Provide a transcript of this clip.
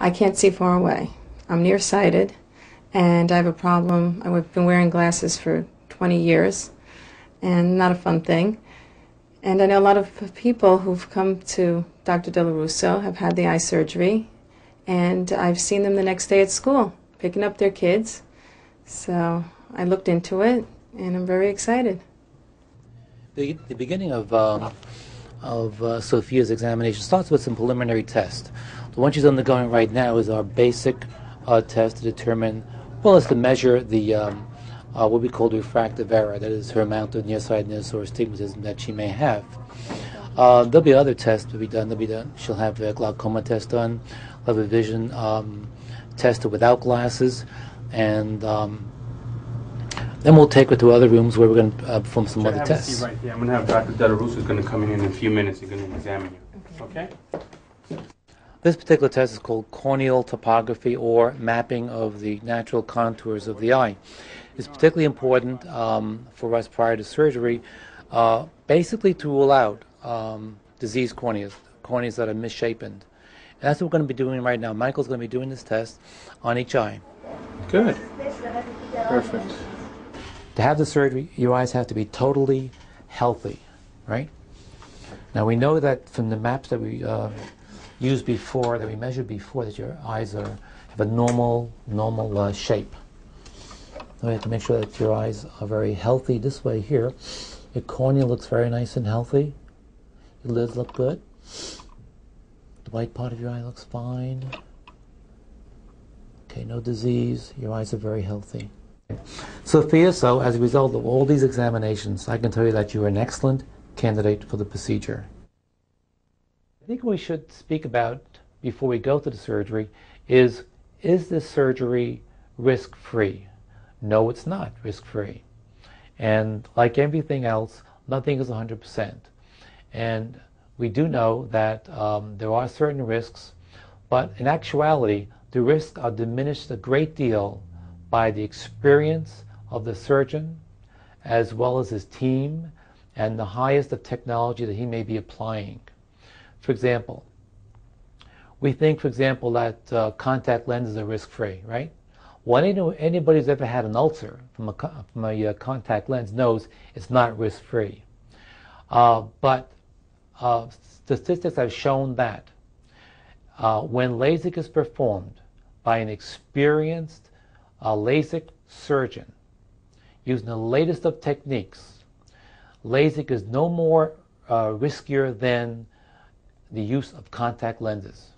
I can't see far away. I'm nearsighted, and I have a problem. I've been wearing glasses for 20 years, and not a fun thing. And I know a lot of people who've come to Dr. Dello Russo have had the eye surgery, and I've seen them the next day at school picking up their kids. So I looked into it, and I'm very excited. The, the beginning of, um, of uh, Sophia's examination starts with some preliminary tests. The one she's undergoing right now is our basic uh, test to determine, well, it's to measure the um, uh, what we call the refractive error, that is her amount of nearsightedness or astigmatism that she may have. Uh, there'll be other tests to be done. There'll be done. She'll have a glaucoma test done, have a vision um, tested without glasses, and um, then we'll take her to other rooms where we're going to uh, perform some Should I other have a tests. seat right here. I'm going to have Dr. Dello Russo is going to come in in a few minutes. He's going to examine you. Okay? This particular test is called corneal topography or mapping of the natural contours of the eye. It's particularly important um, for us prior to surgery, uh, basically to rule out um, diseased corneas, corneas that are misshapen. And that's what we're going to be doing right now. Michael's going to be doing this test on each eye. Good. Perfect. To have the surgery, your eyes have to be totally healthy, right? Now we know that from the maps that we uh, used before, that we measured before, that your eyes are have a normal, normal uh, shape. We have to make sure that your eyes are very healthy. This way here, your cornea looks very nice and healthy. Your lids look good. The white part of your eye looks fine. Okay, no disease. Your eyes are very healthy. Sophia, so as a result of all these examinations, I can tell you that you are an excellent candidate for the procedure. Think we should speak about before we go to the surgery is is this surgery risk free? No, it's not risk free. And like everything else, nothing is 100%. And we do know that um, there are certain risks, but in actuality, the risks are diminished a great deal by the experience of the surgeon as well as his team and the highest of technology that he may be applying. For example, we think, for example, that uh, contact lenses are risk-free, right? Well, any, anybody who's ever had an ulcer from a, from a uh, contact lens knows it's not risk-free. Uh, but uh, statistics have shown that uh, when LASIK is performed by an experienced a LASIK surgeon using the latest of techniques, LASIK is no more uh, riskier than the use of contact lenses.